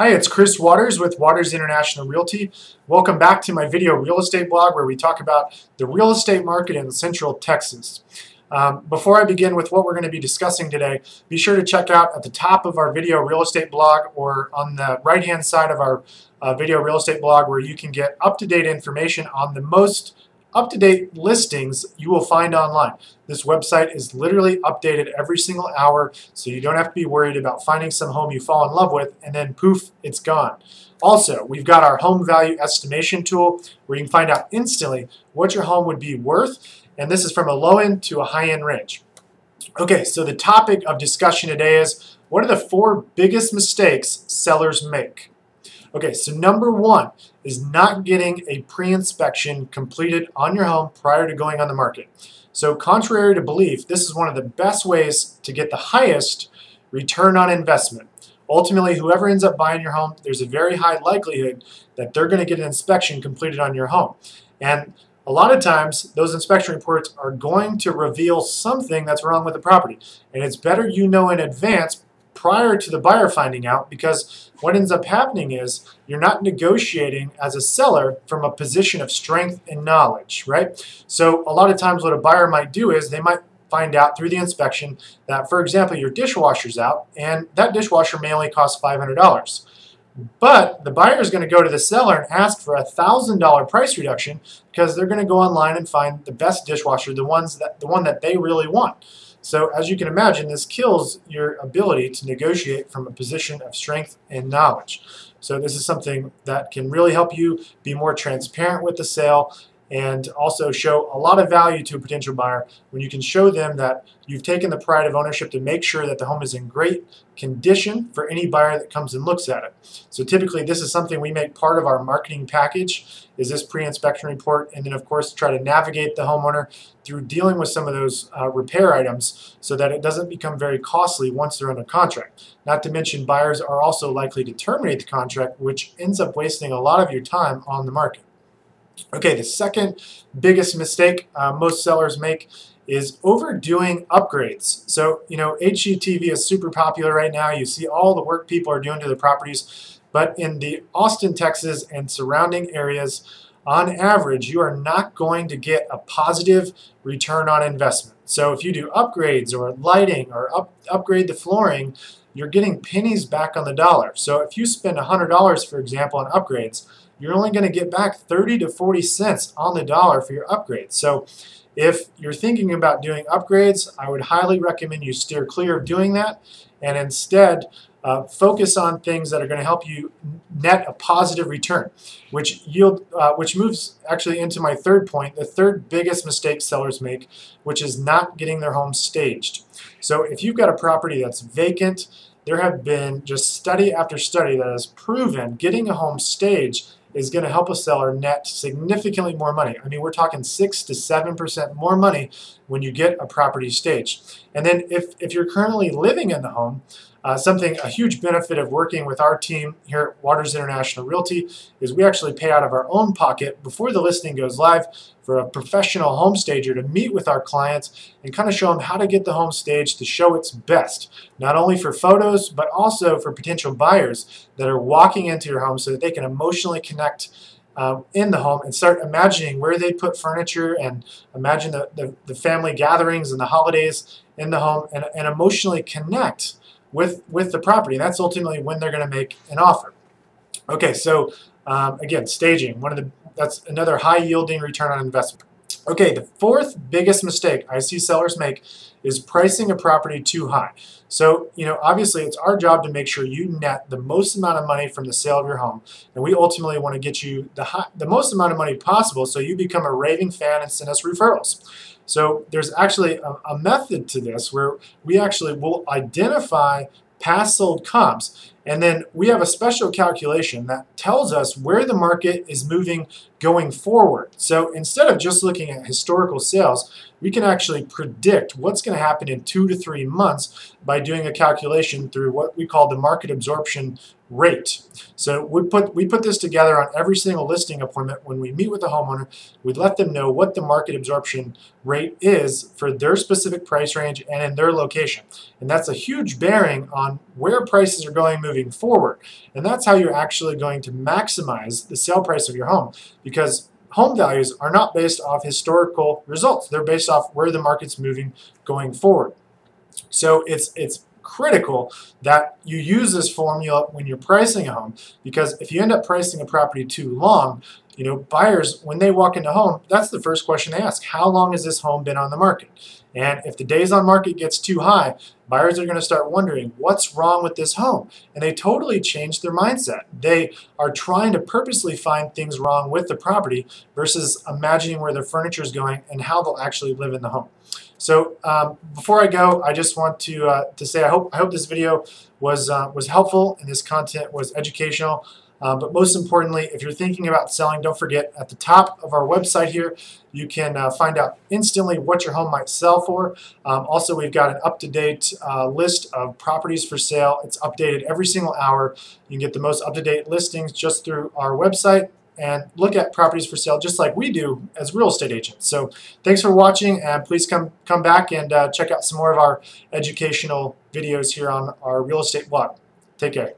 Hi, it's Chris Watters with Watters International Realty. Welcome back to my video real estate blog where we talk about the real estate market in Central Texas. Um, before I begin with what we're going to be discussing today, be sure to check out at the top of our video real estate blog or on the right hand side of our uh, video real estate blog where you can get up-to-date information on the most up-to-date listings you will find online. This website is literally updated every single hour, so you don't have to be worried about finding some home you fall in love with and then poof, it's gone. Also, we've got our home value estimation tool where you can find out instantly what your home would be worth, and this is from a low end to a high end range. Okay, so the topic of discussion today is what are the four biggest mistakes sellers make? Okay, so number one is not getting a pre-inspection completed on your home prior to going on the market. So contrary to belief, this is one of the best ways to get the highest return on investment. Ultimately, whoever ends up buying your home, there's a very high likelihood that they're going to get an inspection completed on your home. And a lot of times, those inspection reports are going to reveal something that's wrong with the property. And it's better you know in advance prior to the buyer finding out because what ends up happening is you're not negotiating as a seller from a position of strength and knowledge, right? So a lot of times what a buyer might do is they might find out through the inspection that, for example, your dishwasher's out and that dishwasher may only cost $500. But the buyer is going to go to the seller and ask for a $1,000 price reduction because they're going to go online and find the best dishwasher, the ones that the one that they really want. So as you can imagine, this kills your ability to negotiate from a position of strength and knowledge. So this is something that can really help you be more transparent with the sale and also show a lot of value to a potential buyer when you can show them that you've taken the pride of ownership to make sure that the home is in great condition for any buyer that comes and looks at it. So typically this is something we make part of our marketing package is this pre-inspection report and then of course try to navigate the homeowner through dealing with some of those uh, repair items so that it doesn't become very costly once they're under contract. Not to mention buyers are also likely to terminate the contract which ends up wasting a lot of your time on the market. Okay, the second biggest mistake uh, most sellers make is overdoing upgrades. So, you know, HGTV is super popular right now. You see all the work people are doing to the properties. But in the Austin, Texas and surrounding areas, on average, you are not going to get a positive return on investment. So if you do upgrades or lighting or up, upgrade the flooring, you're getting pennies back on the dollar. So if you spend $100, for example, on upgrades, you're only going to get back 30 to 40 cents on the dollar for your upgrades. So if you're thinking about doing upgrades, I would highly recommend you steer clear of doing that and instead uh, focus on things that are going to help you net a positive return, which yield, uh, which moves actually into my third point, the third biggest mistake sellers make, which is not getting their home staged. So if you've got a property that's vacant, there have been just study after study that has proven getting a home staged is going to help a seller net significantly more money. I mean, we're talking 6 to 7% more money when you get a property staged. And then if, if you're currently living in the home, uh, something, a huge benefit of working with our team here at Watters International Realty is we actually pay out of our own pocket before the listing goes live for a professional home stager to meet with our clients and kind of show them how to get the home staged to show its best, not only for photos, but also for potential buyers that are walking into your home so that they can emotionally connect um, in the home and start imagining where they put furniture and imagine the, the, the family gatherings and the holidays in the home and, and emotionally connect with, with the property. And that's ultimately when they're going to make an offer. Okay, so um, again, staging, one of the that's another high yielding return on investment. Okay, the fourth biggest mistake I see sellers make is pricing a property too high. So, you know, obviously it's our job to make sure you net the most amount of money from the sale of your home. And we ultimately want to get you the, high, the most amount of money possible so you become a raving fan and send us referrals. So there's actually a, a method to this where we actually will identify past sold comps and then we have a special calculation that tells us where the market is moving going forward. So instead of just looking at historical sales, we can actually predict what's going to happen in two to three months by doing a calculation through what we call the market absorption rate. So we put we put this together on every single listing appointment when we meet with the homeowner. We let them know what the market absorption rate is for their specific price range and in their location. And that's a huge bearing on where prices are going moving forward. And that's how you're actually going to maximize the sale price of your home because home values are not based off historical results. They're based off where the market's moving going forward. So it's it's critical that you use this formula when you're pricing a home because if you end up pricing a property too long, you know, buyers, when they walk into home, that's the first question they ask. How long has this home been on the market? And if the days on market gets too high, buyers are going to start wondering, what's wrong with this home? And they totally change their mindset. They are trying to purposely find things wrong with the property versus imagining where their furniture is going and how they'll actually live in the home. So um, before I go, I just want to, uh, to say I hope, I hope this video was, uh, was helpful and this content was educational. Uh, but most importantly, if you're thinking about selling, don't forget at the top of our website here, you can uh, find out instantly what your home might sell for. Um, also, we've got an up-to-date uh, list of properties for sale. It's updated every single hour. You can get the most up-to-date listings just through our website and look at properties for sale just like we do as real estate agents. So thanks for watching and please come come back and uh, check out some more of our educational videos here on our real estate blog. Take care.